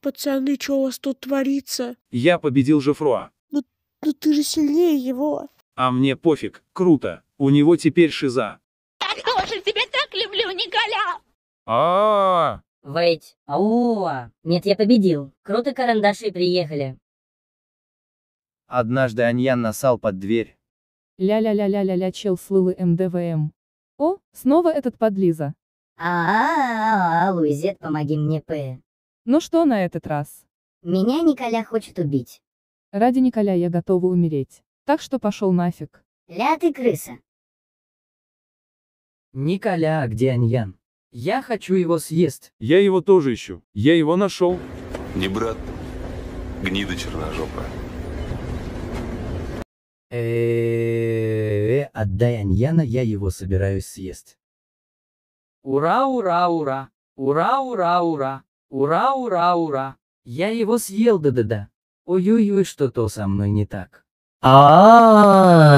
Пацаны, что у вас тут творится? Я победил Жефруа. Ну ты же сильнее его. А мне пофиг, круто. У него теперь шиза. Я тоже тебя так люблю, Николя! А, Вейт. Ауа. Нет, я победил. Круто карандаши приехали. Однажды Аньян насал под дверь. Ля-ля-ля-ля-ля-ля, чел слылый МДВМ. О, снова этот подлиза. А, Луизет, помоги мне, П. Ну что на этот раз? Меня Николя хочет убить. Ради Николя я готова умереть. Так что пошел нафиг. Ля ты крыса. Николя, а где Аньян? Я хочу его съесть. я его тоже ищу. Я его нашел. Не брат, гнида черножопа. Э, отдай Аньяна, я его собираюсь съесть. Ура, ура, ура. Ура, ура, ура. Ура, ура, ура. Я его съел, да-да-да. Ой-ой-ой, что-то со мной не так. А,